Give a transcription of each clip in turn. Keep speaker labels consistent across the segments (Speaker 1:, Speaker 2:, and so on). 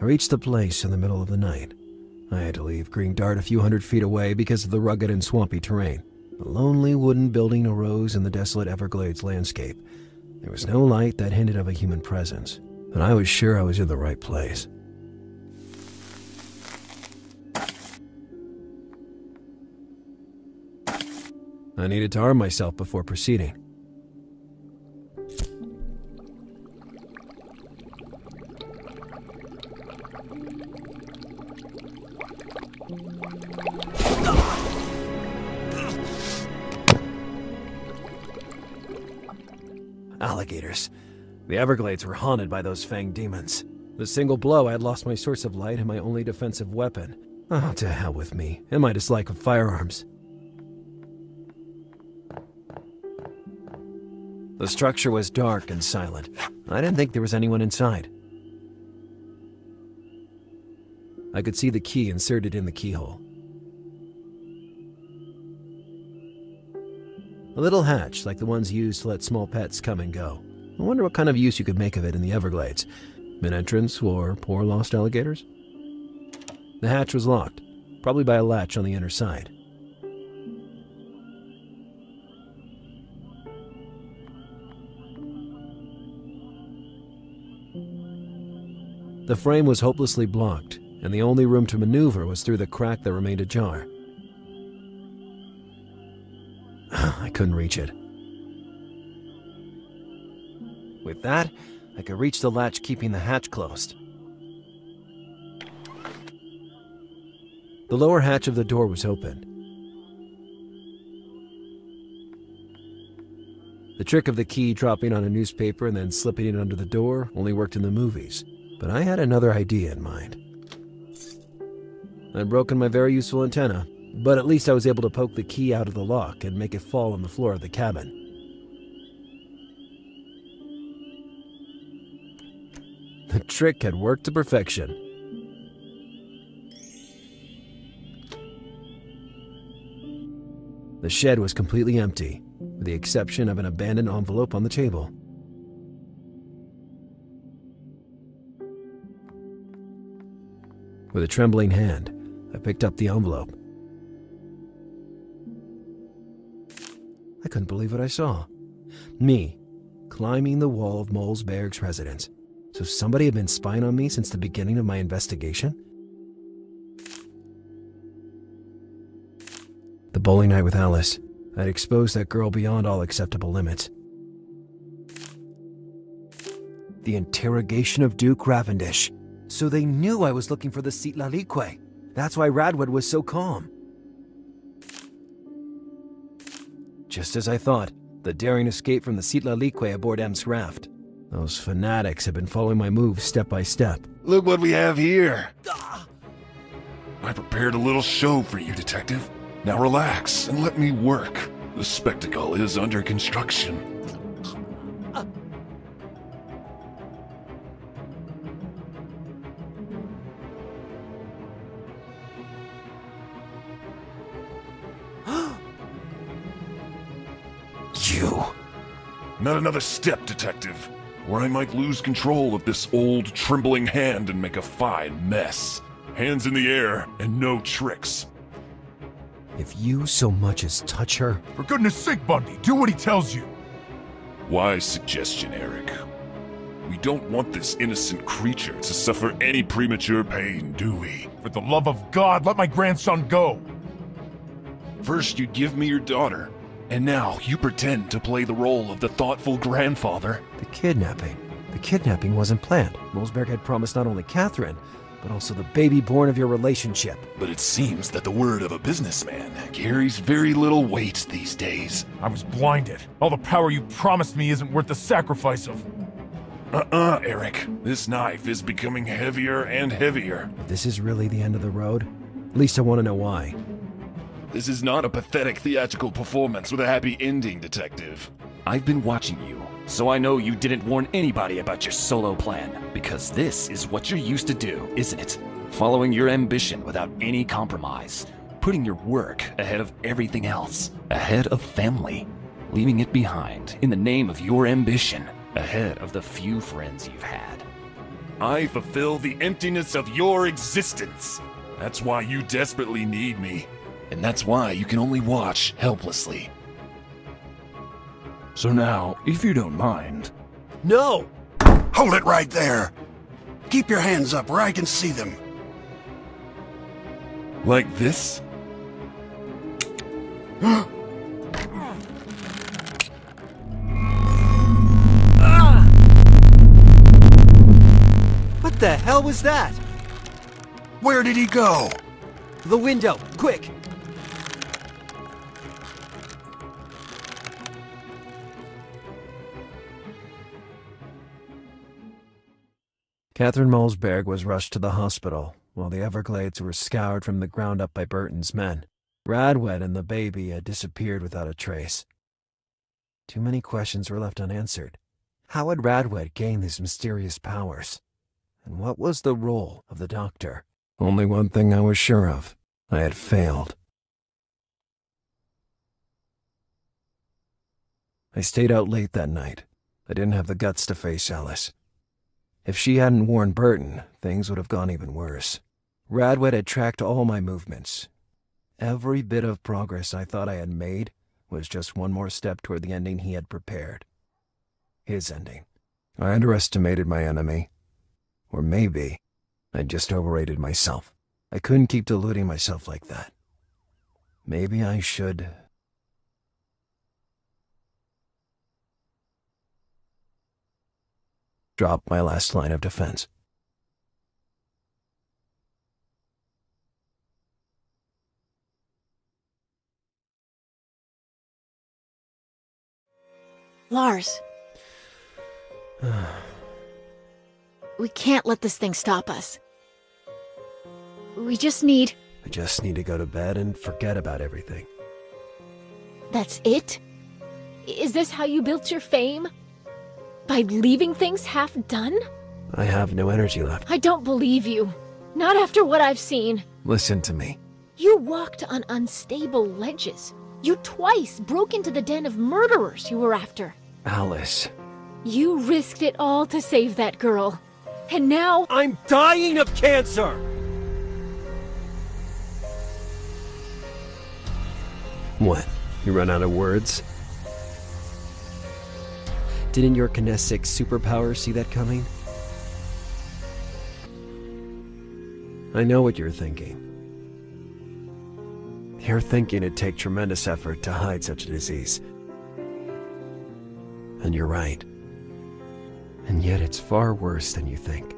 Speaker 1: I reached the place in the middle of the night. I had to leave Green Dart a few hundred feet away because of the rugged and swampy terrain. A lonely wooden building arose in the desolate Everglades landscape. There was no light that hinted of a human presence, and I was sure I was in the right place. I needed to arm myself before proceeding. The Everglades were haunted by those fanged demons. The single blow, I had lost my source of light and my only defensive weapon. Oh, to hell with me, and my dislike of firearms. The structure was dark and silent. I didn't think there was anyone inside. I could see the key inserted in the keyhole. A little hatch like the ones used to let small pets come and go. I wonder what kind of use you could make of it in the Everglades. An entrance for poor lost alligators? The hatch was locked, probably by a latch on the inner side. The frame was hopelessly blocked, and the only room to maneuver was through the crack that remained ajar. I couldn't reach it. With that, I could reach the latch keeping the hatch closed. The lower hatch of the door was open. The trick of the key dropping on a newspaper and then slipping it under the door only worked in the movies, but I had another idea in mind. I'd broken my very useful antenna, but at least I was able to poke the key out of the lock and make it fall on the floor of the cabin. Trick had worked to perfection. The shed was completely empty, with the exception of an abandoned envelope on the table. With a trembling hand, I picked up the envelope. I couldn't believe what I saw. Me, climbing the wall of Molesberg's residence. So somebody had been spying on me since the beginning of my investigation? The bowling night with Alice. I'd exposed that girl beyond all acceptable limits. The interrogation of Duke Ravendish. So they knew I was looking for the Citlalique. That's why Radwood was so calm. Just as I thought, the daring escape from the Citlalique aboard M's raft. Those fanatics have been following my moves step by step.
Speaker 2: Look what we have here. Ah! I prepared a little show for you, Detective. Now relax and let me work. The spectacle is under construction.
Speaker 1: You.
Speaker 2: Not another step, Detective, or I might lose control of this old, trembling hand and make a fine mess. Hands in the air and no tricks.
Speaker 1: If you so much as touch her,
Speaker 3: For goodness sake, Bundy, do what he tells you.
Speaker 2: Wise suggestion, Eric. We don't want this innocent creature to suffer any premature pain, do we?
Speaker 3: For the love of God, let my grandson go.
Speaker 2: First, you give me your daughter, and now you pretend to play the role of the thoughtful grandfather.
Speaker 1: the kidnapping. The kidnapping wasn't planned. Molesberg had promised not only Catherine, but also the baby born of your relationship.
Speaker 2: But it seems that the word of a businessman carries very little weight these days.
Speaker 3: I was blinded. All the power you promised me isn't worth the sacrifice of.
Speaker 2: Uh-uh, Eric. This knife is becoming heavier and heavier.
Speaker 1: If this is really the end of the road, at least I want to know why.
Speaker 2: This is not a pathetic theatrical performance with a happy ending, Detective.
Speaker 4: I've been watching you, so I know you didn't warn anybody about your solo plan. Because this is what you're used to do, isn't it? Following your ambition without any compromise. Putting your work ahead of everything else. Ahead of family. Leaving it behind in the name of your ambition. Ahead of the few friends you've had.
Speaker 2: I fulfill the emptiness of your existence. That's why you desperately need me.
Speaker 4: And that's why you can only watch helplessly.
Speaker 2: So now, if you don't mind,
Speaker 1: No!
Speaker 5: Hold it right there. Keep your hands up where I can see them.
Speaker 2: like this?
Speaker 1: What the hell was that?
Speaker 5: Where did he go?
Speaker 1: The window! Quick! Catherine Malsberg was rushed to the hospital, while the Everglades were scoured from the ground up by Burton's men. Radwed and the baby had disappeared without a trace. Too many questions were left unanswered. How had Radwed gained these mysterious powers? And what was the role of the doctor? Only one thing I was sure of. I had failed. I stayed out late that night. I didn't have the guts to face Alice. If she hadn't warned Burton, things would have gone even worse. Radwed had tracked all my movements. Every bit of progress I thought I had made was just one more step toward the ending he had prepared. His ending. I underestimated my enemy. Or maybe I just overrated myself. I couldn't keep deluding myself like that. Maybe I should. Drop my last line of defense.
Speaker 6: Lars. we can't let this thing stop us. We just need.
Speaker 1: I just need to go to bed and forget about everything.
Speaker 6: That's it? Is this how you built your fame? By leaving things half done?
Speaker 1: I have no energy left.
Speaker 6: I don't believe you. Not after what I've seen.
Speaker 1: Listen to me.
Speaker 6: You walked on unstable ledges. You twice broke into the den of murderers you were after.
Speaker 1: Alice.
Speaker 6: You risked it all to save that girl. And now.
Speaker 1: I'm dying of cancer! What? You run out of words? Didn't your kinetic superpower see that coming? I know what you're thinking. You're thinking it'd take tremendous effort to hide such a disease. And you're right. And yet it's far worse than you think.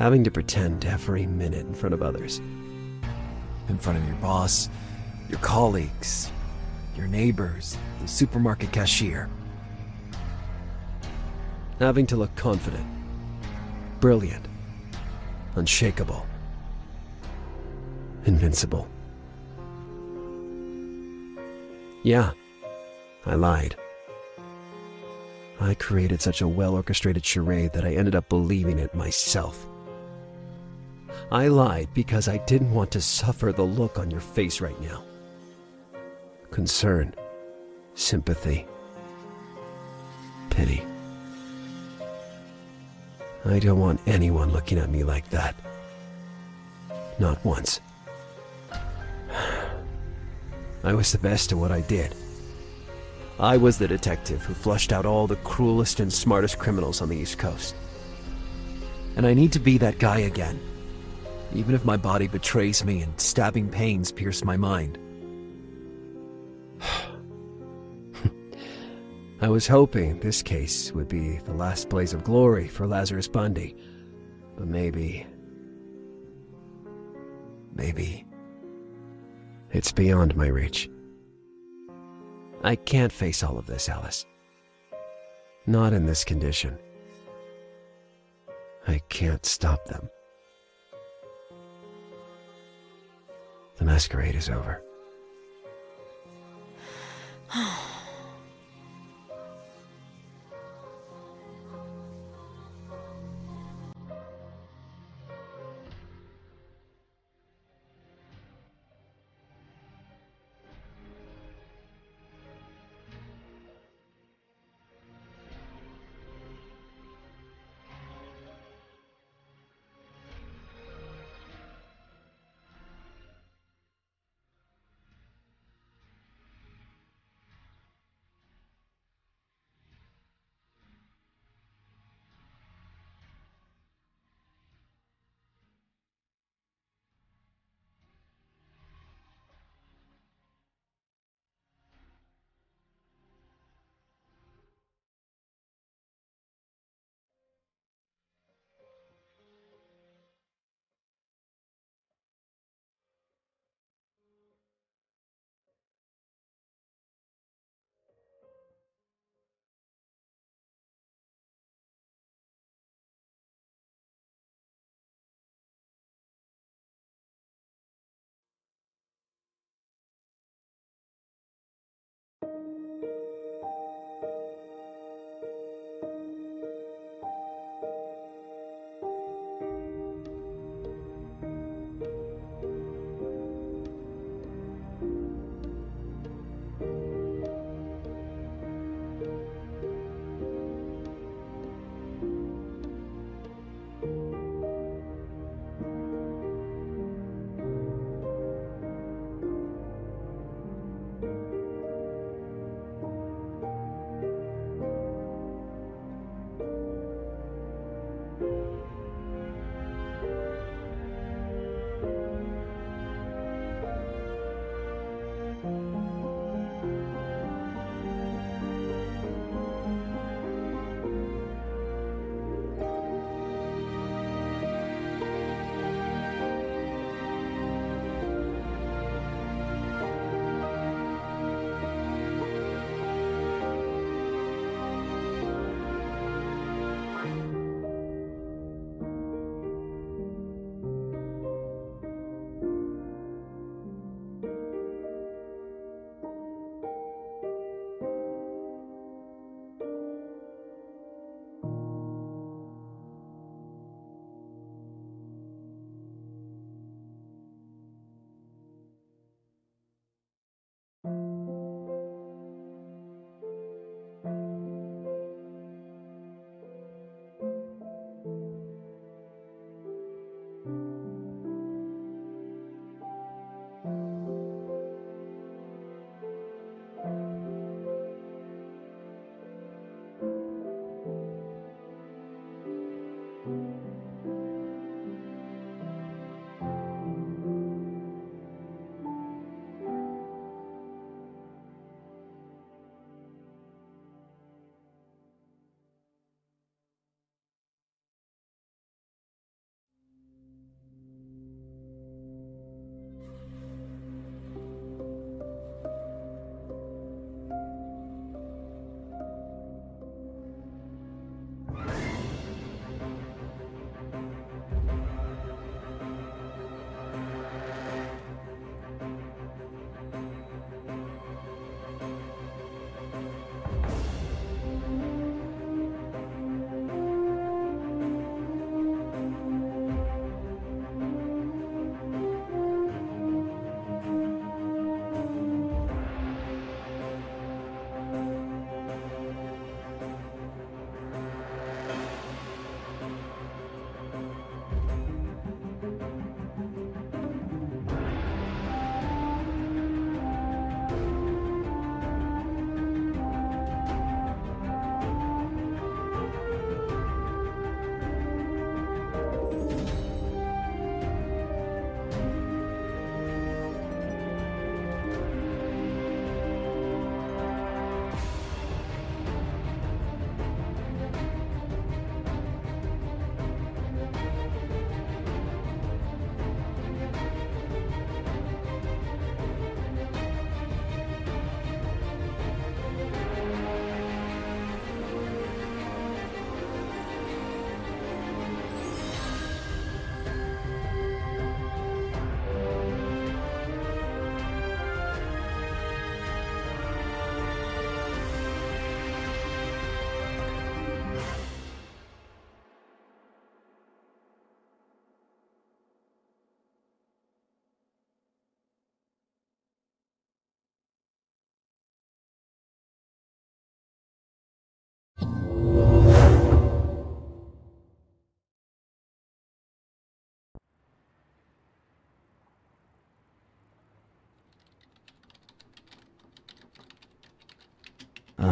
Speaker 1: Having to pretend every minute in front of others. In front of your boss, your colleagues, your neighbors, the supermarket cashier. Having to look confident, brilliant, unshakable, invincible. Yeah, I lied. I created such a well orchestrated charade that I ended up believing it myself. I lied because I didn't want to suffer the look on your face right now concern, sympathy, pity. I don't want anyone looking at me like that. Not once. I was the best at what I did. I was the detective who flushed out all the cruelest and smartest criminals on the East Coast. And I need to be that guy again. Even if my body betrays me and stabbing pains pierce my mind. I was hoping this case would be the last blaze of glory for Lazarus Bundy. But maybe. Maybe. It's beyond my reach. I can't face all of this, Alice. Not in this condition. I can't stop them. The masquerade is over.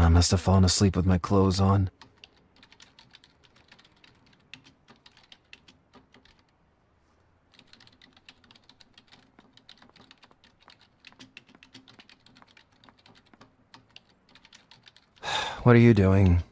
Speaker 1: I must have fallen asleep with my clothes on. What are you doing?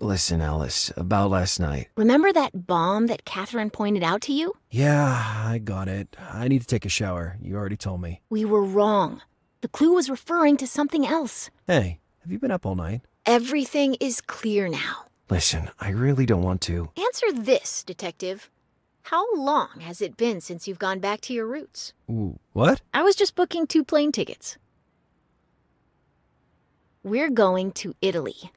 Speaker 1: Listen, Alice, about last night.
Speaker 6: Remember that bomb that Catherine pointed out to you?
Speaker 1: Yeah, I got it. I need to take a shower. You already told me.
Speaker 6: We were wrong. The clue was referring to something else.
Speaker 1: Hey, have you been up all night?
Speaker 6: Everything is clear now.
Speaker 1: Listen, I really don't want to.
Speaker 6: Answer this, Detective. How long has it been since you've gone back to your roots?
Speaker 1: Ooh, what?
Speaker 6: I was just booking two plane tickets. We're going to Italy.